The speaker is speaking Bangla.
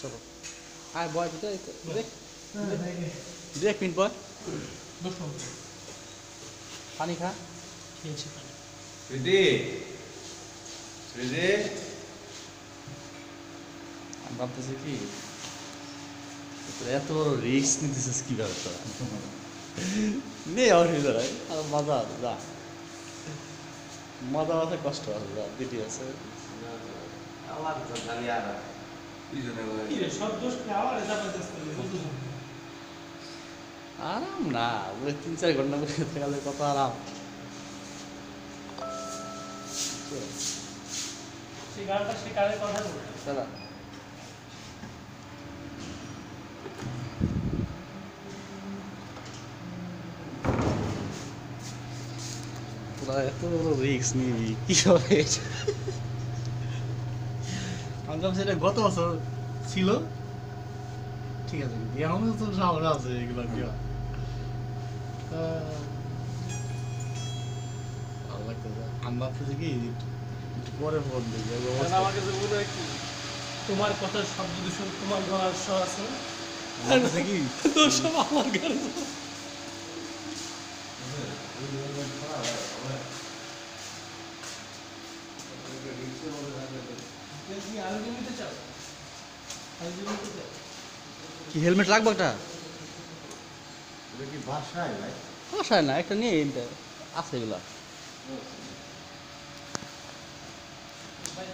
চলো আয় বয় ভিতরে দেখ দু এক মিনিট বয় পানি খা খেয়েছি পানি স্মৃতি স্মৃতি আমি ভাবতেছি কি তোর এত বড় রিস্ক নিতেছিস কীভাবে তোরা নে অসুবিধা নাই আর মজা আছে যা মজা আছে কষ্ট আছে যা দুটি আছে আরাম না ওই তিন চার ঘণ্টা করে থাকলে কত আরাম সেই গানটা সে কথা এত বড় রিক্স নিবি কি হবে ভাবছি এটা গত বছর ছিল ঠিক আছে এখনও তো সামনে আছে এগুলো হয়? ভালো লাগতেছে আমি ভাবতেছি কি একটু পরে ফোন দিই আমার কাছে মনে হয় কি তোমার কথার শব্দ দূষণ তোমার গলার স্বর আছে কি দোষ সব আমার কি হেলমেট লাগবে একটা? বাসায় না একটা নিয়ে এটা আছে এগুলা। ভাই